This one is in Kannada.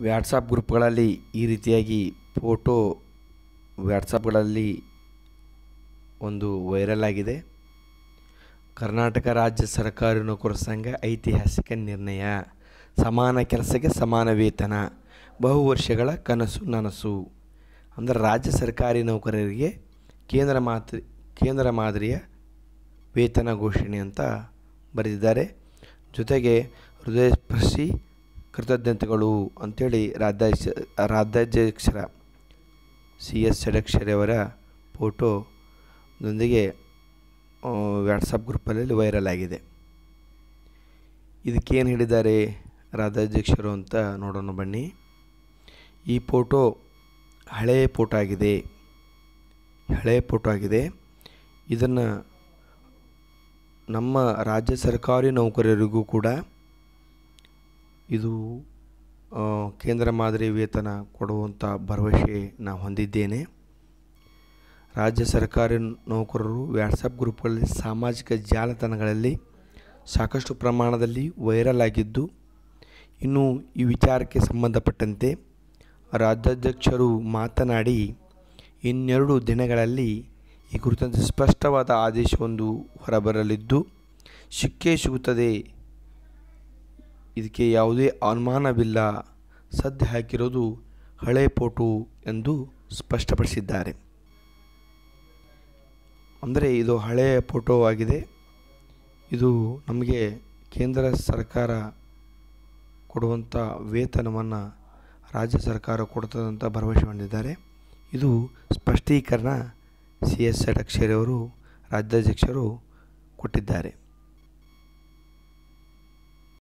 ವ್ಯಾಟ್ಸಪ್ ಗ್ರೂಪ್ಗಳಲ್ಲಿ ಈ ರೀತಿಯಾಗಿ ಫೋಟೋ ವ್ಯಾಟ್ಸಪ್ಗಳಲ್ಲಿ ಒಂದು ವೈರಲ್ ಆಗಿದೆ. ಕರ್ನಾಟಕ ರಾಜ್ಯ ಸರ್ಕಾರಿ ನೌಕರರ ಸಂಘ ಐತಿಹಾಸಿಕ ನಿರ್ಣಯ. ಸಮಾನ ಕೆಲಸಕ್ಕೆ ಸಮಾನ ವೇತನ. ಬಹು ವರ್ಷಗಳ ಕನಸು ನನಸು. ಅಂದರೆ ರಾಜ್ಯ ಸರ್ಕಾರಿ ನೌಕರರಿಗೆ ಕೇಂದ್ರ ಮಾತ್ರಿ, ಕೇಂದ್ರ ಮಾದರಿಯ ವೇತನ ಘೋಷಣೆ ಅಂತ ಬರೆದಿದ್ದಾರೆ. ಜೊತೆಗೆ ಹೃದಯಸ್ಪರ್ಶಿ ಕೃತಜ್ಞತೆಗಳು ಅಂಥೇಳಿ ರಾಜ್ಯಾಧ್ಯಕ್ಷ, ರಾಜ್ಯಾಧ್ಯಕ್ಷರ ಸಿ ಎಸ್ ಷಡಕ್ಷರವರ ಫೋಟೋ ಫೋಟೋದೊಂದಿಗೆ ವ್ಯಾಟ್ಸಪ್ ಗ್ರೂಪಲ್ಲಿ ವೈರಲ್ ಆಗಿದೆ. ಇದಕ್ಕೇನು ಹೇಳಿದ್ದಾರೆ ರಾಜ್ಯಾಧ್ಯಕ್ಷರು ಅಂತ ನೋಡೋಣ ಬನ್ನಿ. ಈ ಫೋಟೋ ಹಳೆಯ ಫೋಟೋ ಆಗಿದೆ. ಹಳೆಯ ಫೋಟೋ ಆಗಿದೆ. ಇದನ್ನು ನಮ್ಮ ರಾಜ್ಯ ಸರ್ಕಾರಿ ನೌಕರರಿಗೂ ಕೂಡ ಇದು ಕೇಂದ್ರ ಮಾದರಿ ವೇತನ ಕೊಡುವಂಥ ಭರವಸೆ ನಾನು ಹೊಂದಿದ್ದೇನೆ. ರಾಜ್ಯ ಸರ್ಕಾರಿ ನೌಕರರು ವ್ಯಾಟ್ಸಪ್ ಗ್ರೂಪ್ಗಳಲ್ಲಿ ಸಾಮಾಜಿಕ ಜಾಲತಾಣಗಳಲ್ಲಿ ಸಾಕಷ್ಟು ಪ್ರಮಾಣದಲ್ಲಿ ವೈರಲ್ ಆಗಿದ್ದು, ಇನ್ನು ಈ ವಿಚಾರಕ್ಕೆ ಸಂಬಂಧಪಟ್ಟಂತೆ ರಾಜ್ಯಾಧ್ಯಕ್ಷರು ಮಾತನಾಡಿ, ಇನ್ನೆರಡು ದಿನಗಳಲ್ಲಿ ಈ ಕುರಿತಂತೆ ಸ್ಪಷ್ಟವಾದ ಆದೇಶವೊಂದು ಹೊರಬರಲಿದ್ದು ಶಿಕ್ಷೆ ಸಿಗುತ್ತದೆ ಇದಕ್ಕೆ ಯಾವುದೇ ಅನುಮಾನವಿಲ್ಲ. ಸದ್ಯ ಹಾಕಿರೋದು ಹಳೆ ಫೋಟೋ ಎಂದು ಸ್ಪಷ್ಟಪಡಿಸಿದ್ದಾರೆ. ಅಂದರೆ ಇದು ಹಳೆಯ ಫೋಟೋ ಆಗಿದೆ. ಇದು ನಮಗೆ ಕೇಂದ್ರ ಸರ್ಕಾರ ಕೊಡುವಂಥ ವೇತನವನ್ನು ರಾಜ್ಯ ಸರ್ಕಾರ ಕೊಡ್ತದಂತ ಭರವಸೆ ಮಾಡಿದ್ದಾರೆ. ಇದು ಸ್ಪಷ್ಟೀಕರಣ ಸಿ ಎಸ್ ಅವರು ರಾಜ್ಯಾಧ್ಯಕ್ಷರು ಕೊಟ್ಟಿದ್ದಾರೆ.